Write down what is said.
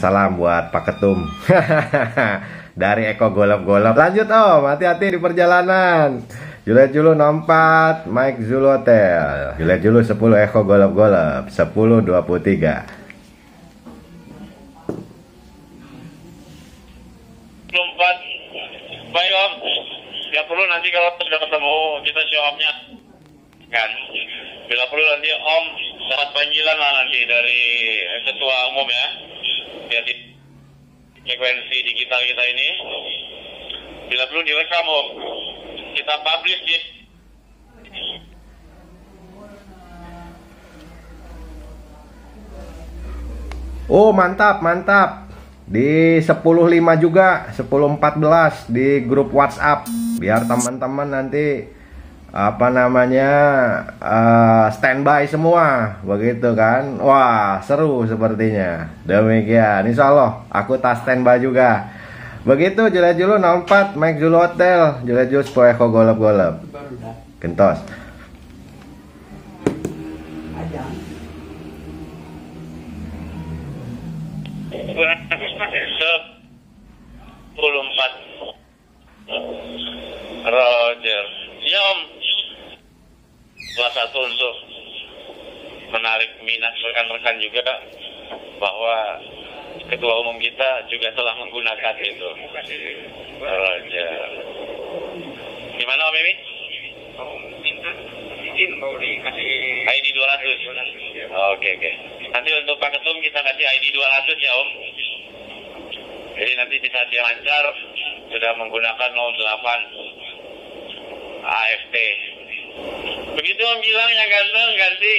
Salam buat Pak Ketum. Dari Eko Golop-Golop. Lanjut Om, hati-hati di perjalanan. Juliet Julu 64, Mike Zulu Hotel. Juliet Julu 10, Eko Golop-Golop. 10 23. empat baik om nggak perlu nanti kalau sudah ketemu kita up-nya kan bila perlu nanti om dapat panggilan lah nanti dari ketua umum ya biar di frekuensi digital kita ini bila perlu direkam om kita publish di Oh, mantap, mantap. Di 10.5 juga, 10.14 di grup WhatsApp. Biar teman-teman nanti apa namanya uh, standby semua begitu kan? Wah seru sepertinya. Demikian. Insya Allah aku tas standby juga. Begitu jelas julu 64 Mike Julu Hotel. Jelas julu supaya kau golep golep kentos. Sepuluh empat Roger salah satu untuk menarik minat rekan-rekan juga bahwa ketua umum kita juga telah menggunakan itu. Roger gimana om ini izin mau dikasih ID 200 oke oke. Nanti untuk Pak Ketum kita kasih ID 200 ya om. Jadi nanti di saat dia lancar sudah menggunakan 08 AFT. Begitu om bilang yang ganteng ganti